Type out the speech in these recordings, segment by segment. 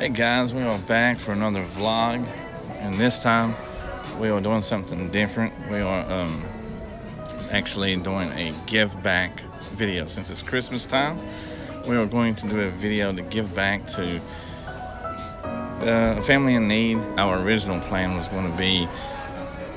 Hey guys, we are back for another vlog, and this time we are doing something different. We are um, actually doing a give back video. Since it's Christmas time, we are going to do a video to give back to uh, family in need. Our original plan was going to be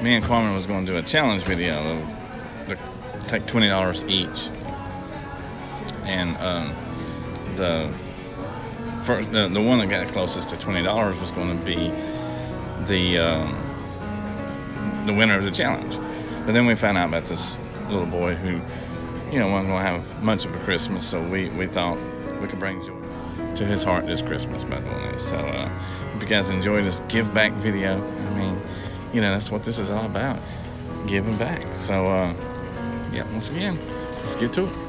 me and Carmen was going to do a challenge video of take twenty dollars each, and um, the the, the one that got closest to twenty dollars was going to be the um, the winner of the challenge. But then we found out about this little boy who, you know, wasn't going to have much of a Christmas, so we, we thought we could bring joy to his heart this Christmas by doing this. So, uh, if you guys enjoyed this give back video, I mean, you know, that's what this is all about, giving back. So, uh, yeah, once again, let's get to it.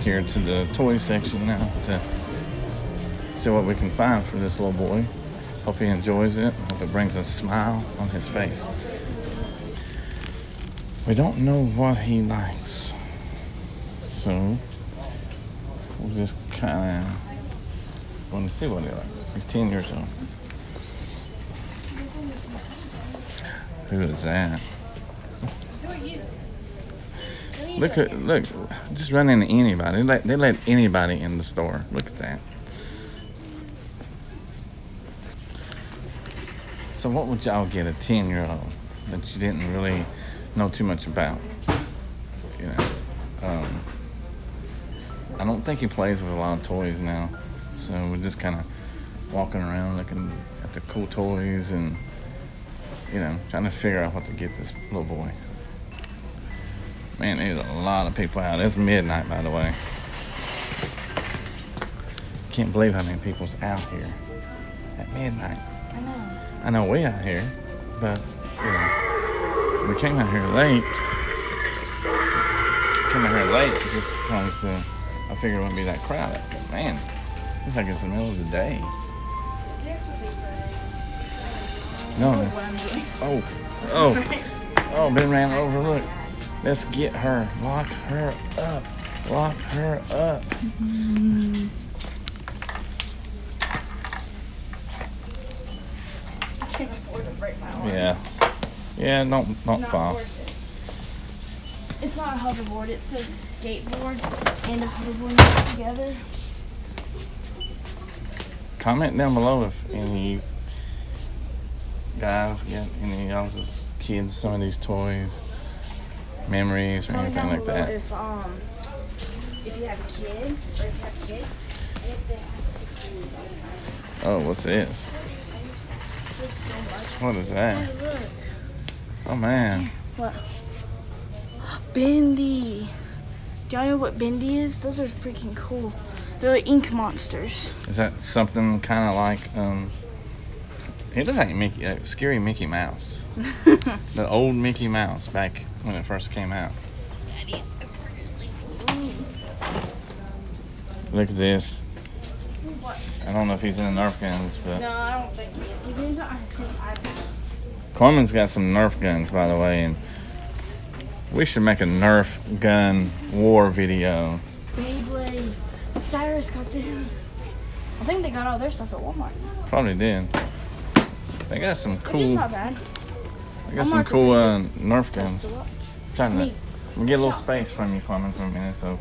Back here to the toy section now to see what we can find for this little boy. Hope he enjoys it. Hope it brings a smile on his face. We don't know what he likes. So we'll just kind of want to see what he likes. He's 10 years old. Who is that? Look at look, just run into anybody. They let, they let anybody in the store. Look at that. So what would y'all get a ten year old that you didn't really know too much about? You know, um, I don't think he plays with a lot of toys now. So we're just kind of walking around looking at the cool toys and you know trying to figure out what to get this little boy. Man, there's a lot of people out. It's midnight, by the way. Can't believe how many people's out here at midnight. I know. I know we out here, but you know, we came out here late. Came out here late just because the I figured it wouldn't be that crowded. But man, it's like it's the middle of the day. No, oh, no. What I'm doing. Oh, oh, oh, been ran over. Look, let's get her. Lock her up. Lock her up. I can't afford to break my arm. Yeah, yeah. Don't don't Not fall. it. It's not a hoverboard. It's a skateboard and a hoverboard together. Comment down below if any guys get any of y'all's kids some of these toys, memories, or anything like that. if um if you have a kid or if you have kids. if they have Oh, what's this? What is that? Oh man, What? Bendy. Do y'all know what Bendy is? Those are freaking cool. They're like ink monsters. is that something kind of like um? It looks like Mickey, uh, scary Mickey Mouse, the old Mickey Mouse back when it first came out. Look at this. What? I don't know if he's in the Nerf guns, but No, I don't think he is. He's into I think iPad. Carmen's got some Nerf guns, by the way, and we should make a Nerf gun war video. Beyblades. Cyrus got this. I think they got all their stuff at Walmart. Probably did. They got some Which is cool. not bad. They got some Walmart's a cool uh, Nerf guns. watch. Trying to we'll get a little space from you, Carmen, for a minute, so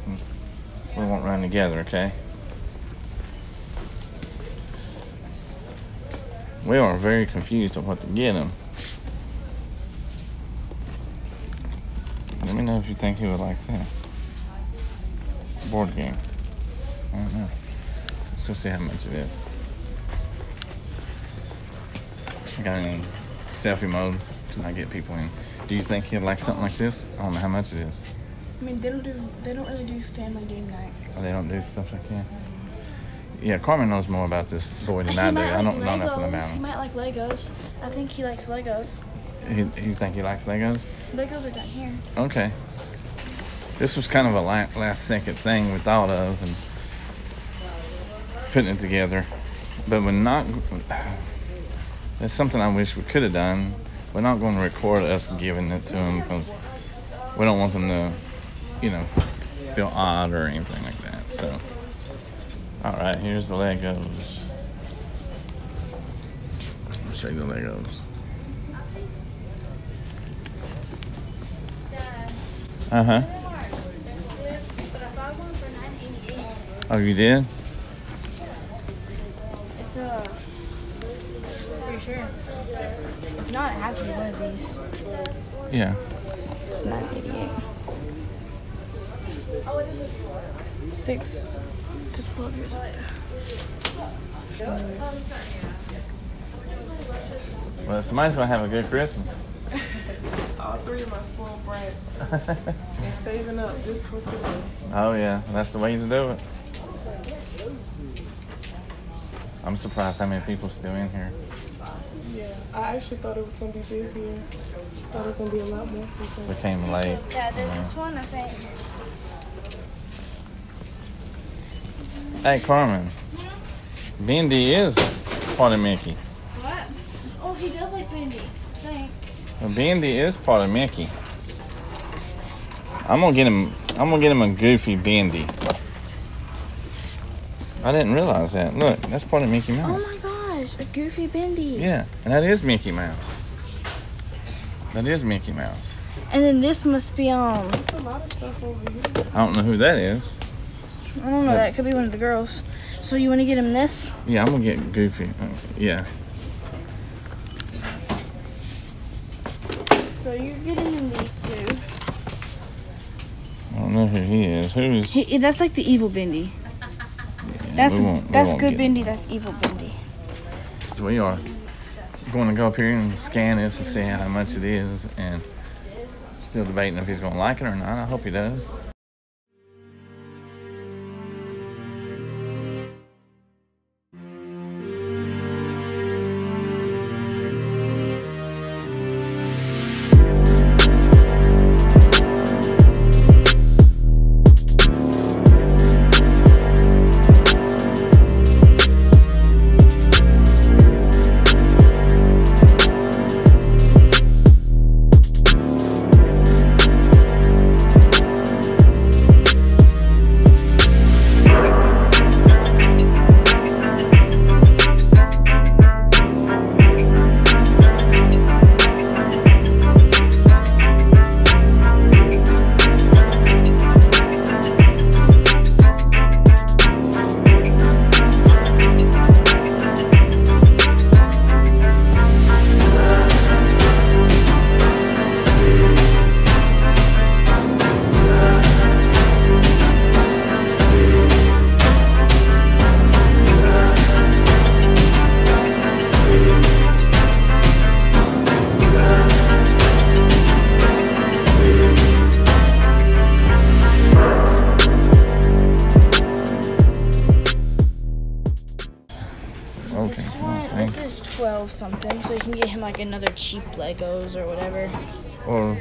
we won't run together, okay? We are very confused on what to get him. Let me know if you think he would like that. Board game. I don't know. Let's go see how much it is. I got in selfie mode to not get people in. Do you think he'd like something like this? I don't know how much it is. I mean, they don't do. They don't really do family game night. Oh, they don't do stuff like that. Yeah, Carmen knows more about this boy than He I do. might I don't know nothing about him. He might like Legos. I think he likes Legos. He, you think he likes Legos? Legos are down here. Okay. This was kind of a last second thing we thought of and putting it together. But we're not. That's something I wish we could have done. We're not going to record us giving it to them because we don't want them to, you know, feel odd or anything like that. So, all right, here's the Legos. I'll show you the Legos. Uh huh. Oh, you did? It's pretty sure. If not, it has to be one of these. Yeah. It's nine eighty eight. Six to twelve years old. Well, somebody's gonna have a good Christmas. All three of my spoiled brats and saving up just for today. oh yeah, that's the way to do it. I'm surprised how many people still in here. Yeah, I actually thought it was gonna be busier. Thought it was gonna be a lot more people. We came late. Yeah, there's this one I think. Hey, Carmen. Bendy is part of Mickey. What? Oh, he does like Bendy. Thank. Well, Bendy is part of Mickey. I'm gonna get him. I'm gonna get him a goofy Bendy. I didn't realize that. Look, that's part of Mickey Oh Mouse. my gosh, a goofy Bendy. Yeah, and that is Mickey Mouse. That is Mickey Mouse. And then this must be um. There's a lot of stuff. I don't know who that is. I don't know. That could be one of the girls. So you want to get him this? Yeah, I'm gonna get Goofy. Uh, yeah. So you're getting him these two. I don't know who he is. Who is? He, that's like the evil Bendy. yeah, That's we won't- we that's good Bendy. That's evil Bendy. We are going to go up here and scan this and see how much it is, and still debating if he's gonna like it or not. I hope he does. Cheap Legos or whatever. Or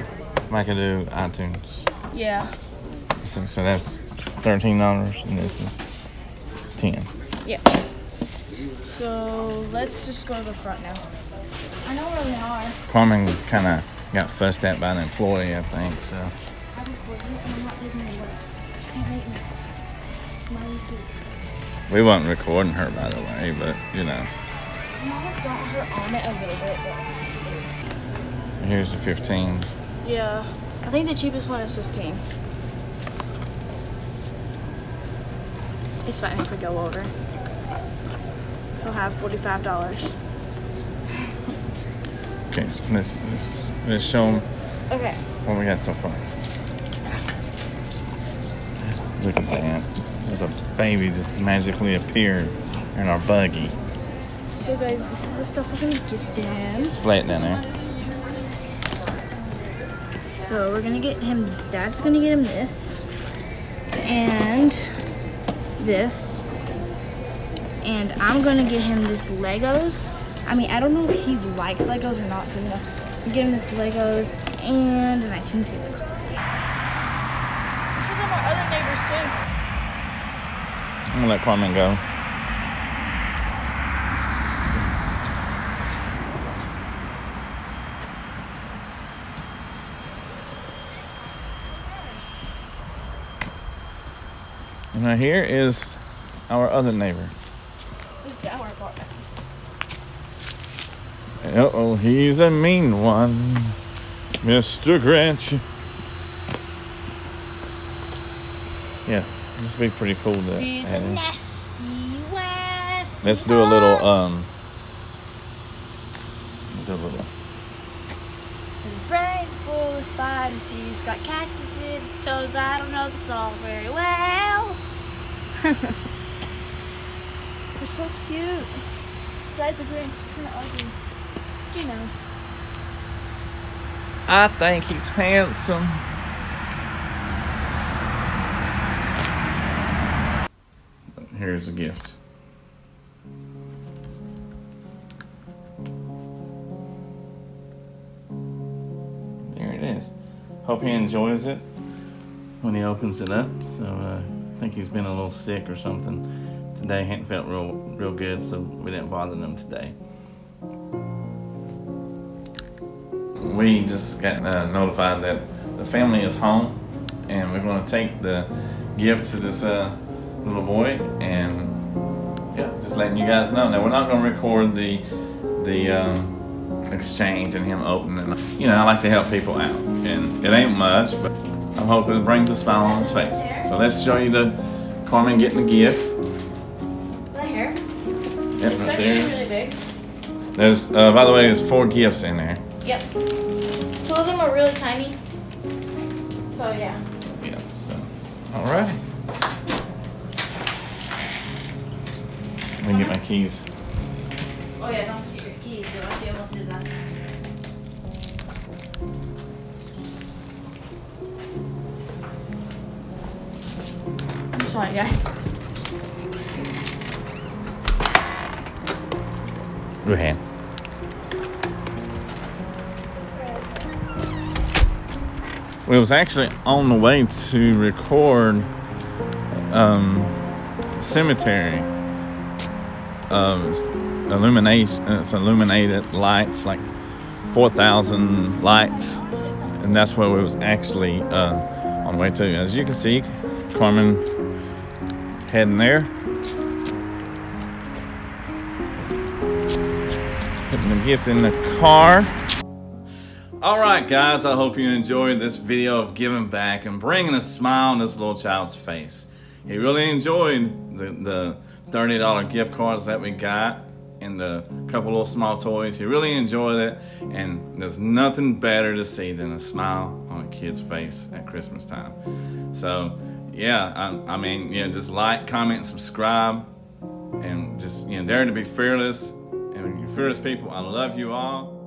make it do iTunes. Yeah. So, so that's thirteen dollars, and this is ten. Yeah. So let's just go to the front now. I know where we are. Carmen kind of got fussed at by an employee, I think. So I'm recording and I'm not taking it away. Can't make me. Smiley face. we wasn't recording her, by the way, but you know, I got her on it a little bit, but here's the 15s. yeah. I think the cheapest one is 15. It's fine if we go over. We'll have $45. Okay, let's let's, let's show them Okay. what we got so far. Look at that. There's a baby just magically appeared in our buggy. So guys, this is the stuff we're gonna get them. Just lay it down there. So we're gonna get him. Dad's gonna get him this, and this, and I'm gonna get him this Legos. I mean, I don't know if he likes Legos or not. But, you know, I'm get him this Legos and an iTunes table. Should get my other neighbors too. I'm gonna let Carmen go. And now here is our other neighbor. This is our apartment. Uh oh, he's a mean one, Mr. Grinch. Yeah, this would be pretty cool to. He's a nasty west. Let's do a little um. Do a little. His brain's full of spiders. He's got cactus in his toes. I don't know the song very well. They're so cute. Besides the Grinch, it's kind of ugly. You know. I think he's handsome. Here's a gift. There it is. Hope he enjoys it when he opens it up. So uh, I think he's been a little sick or something today. Hadn't felt real, real good, so we didn't bother him today. we just got uh, notified that the family is home and we're going to take the gift to this uh, little boy and yeah just letting you guys know now we're not going to record the the um, exchange and him opening you know i like to help people out and it ain't much but i'm hoping it brings a smile on his face so let's show you the carmen getting the gift Right here. yep, It's right actually there really big. there's uh, by the way there's four gifts in there Yep. Two of them are really tiny. So yeah. Yeah, so, alrighty. Let me get my keys. Oh yeah, I'm guys. Go ahead. We was actually on the way to record um, cemetery um, illumination. uh, It's illuminated lights, like four thousand lights, and that's where we was actually uh, on the way to. As you can see, Carmen heading there. Putting the gift in the car. All right, guys, I hope you enjoyed this video of giving back and bringing a smile on this little child's face. He really enjoyed the, the $30 gift cards that we got and the couple little small toys. He really enjoyed it, and there's nothing better to see than a smile on a kid's face at Christmas time. So, yeah, I, I mean, yeah, just like, comment, subscribe, and just, you know, dare to be fearless. And you fearless people, I love you all.